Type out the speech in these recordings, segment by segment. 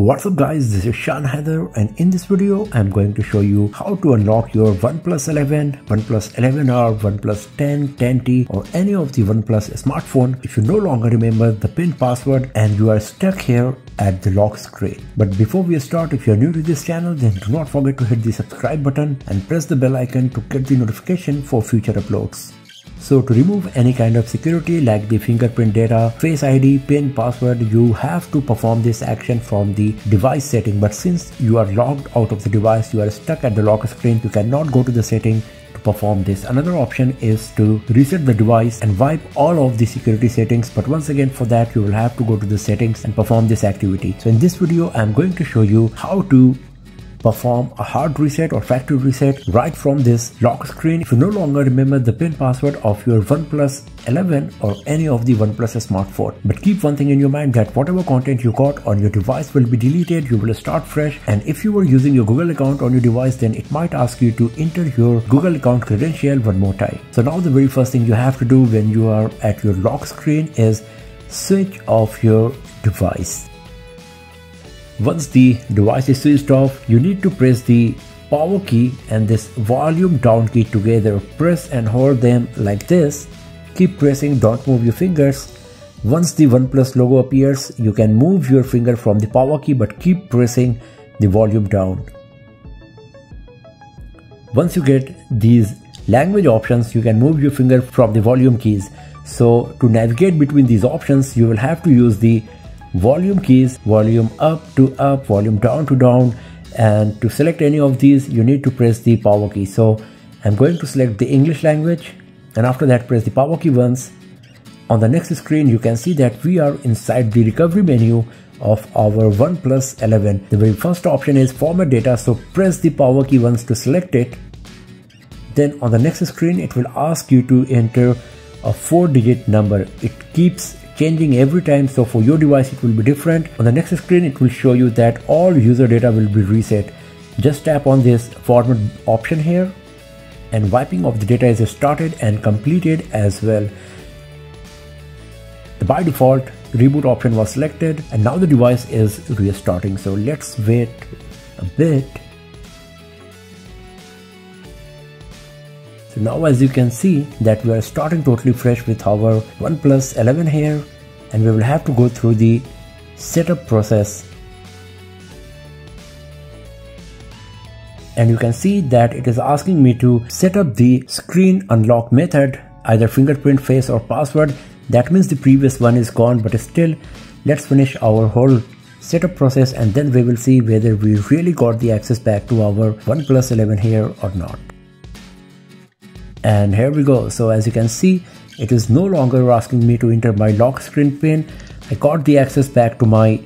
What's up guys, this is Shaan Haider and in this video I'm going to show you how to unlock your OnePlus 11, OnePlus 11R, OnePlus 10, 10T or any of the OnePlus smartphone if you no longer remember the PIN password and you are stuck here at the lock screen. But before we start, if you're new to this channel then do not forget to hit the subscribe button and press the bell icon to get the notification for future uploads. So to remove any kind of security like the fingerprint data, face ID, PIN, password, you have to perform this action from the device setting. But since you are logged out of the device, you are stuck at the lock screen, you cannot go to the setting to perform this. Another option is to reset the device and wipe all of the security settings. But once again for that you will have to go to the settings and perform this activity. So in this video I'm going to show you how to perform a hard reset or factory reset right from this lock screen if you no longer remember the pin password of your OnePlus 11 or any of the OnePlus smartphone. But keep one thing in your mind that whatever content you got on your device will be deleted, you will start fresh and if you were using your Google account on your device then it might ask you to enter your Google account credential one more time. So now the very first thing you have to do when you are at your lock screen is switch off your device. Once the device is switched off, you need to press the power key and this volume down key together. Press and hold them like this. Keep pressing, don't move your fingers. Once the OnePlus logo appears, you can move your finger from the power key but keep pressing the volume down. Once you get these language options, you can move your finger from the volume keys. So to navigate between these options, you will have to use the volume keys volume up to up volume down to down. And to select any of these you need to press the power key. So i'm going to select the english language. And after that press the power key once. On the next screen you can see that we are inside the recovery menu of our OnePlus 11 the very first option is format data. So press the power key once to select it. Then on the next screen it will ask you to enter a four digit number. It keeps changing every time so for your device it will be different. On the next screen it will show you that all user data will be reset. Just tap on this format option here and wiping of the data is started and completed as well. The by default reboot option was selected and now the device is restarting. So let's wait a bit now as you can see that we are starting totally fresh with our OnePlus 11 here and we will have to go through the setup process. And you can see that it is asking me to set up the screen unlock method either fingerprint face or password. That means the previous one is gone but still let's finish our whole setup process and then we will see whether we really got the access back to our OnePlus 11 here or not and here we go. So as you can see it is no longer asking me to enter my lock screen pin. I got the access back to my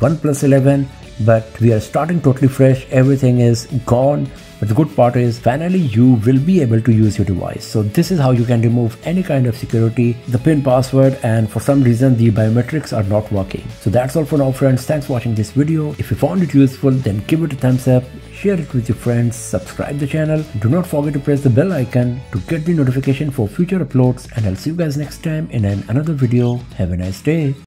OnePlus 11 but we are starting totally fresh. Everything is gone but the good part is finally you will be able to use your device. So this is how you can remove any kind of security, the pin password and for some reason the biometrics are not working. So that's all for now friends. Thanks for watching this video. If you found it useful then give it a thumbs up, share it with your friends, subscribe the channel. Do not forget to press the bell icon to get the notification for future uploads and I'll see you guys next time in an another video. Have a nice day.